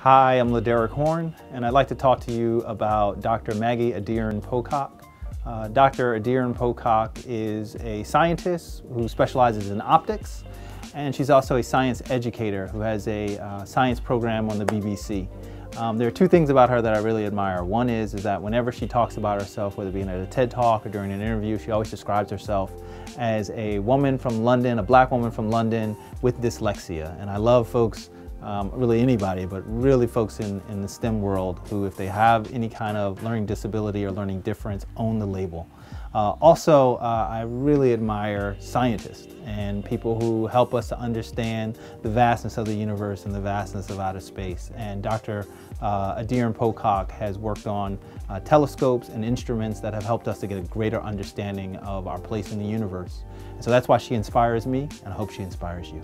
Hi, I'm LeDerick Horne, and I'd like to talk to you about Dr. Maggie Aderin-Pocock. Uh, Dr. Aderin-Pocock is a scientist who specializes in optics, and she's also a science educator who has a uh, science program on the BBC. Um, there are two things about her that I really admire. One is, is that whenever she talks about herself, whether being at a TED Talk or during an interview, she always describes herself as a woman from London, a black woman from London with dyslexia. And I love folks, um, really anybody, but really folks in, in the STEM world who, if they have any kind of learning disability or learning difference, own the label. Uh, also, uh, I really admire scientists and people who help us to understand the vastness of the universe and the vastness of outer space. And Dr. Uh, Aderin-Pocock has worked on uh, telescopes and instruments that have helped us to get a greater understanding of our place in the universe. And so that's why she inspires me, and I hope she inspires you.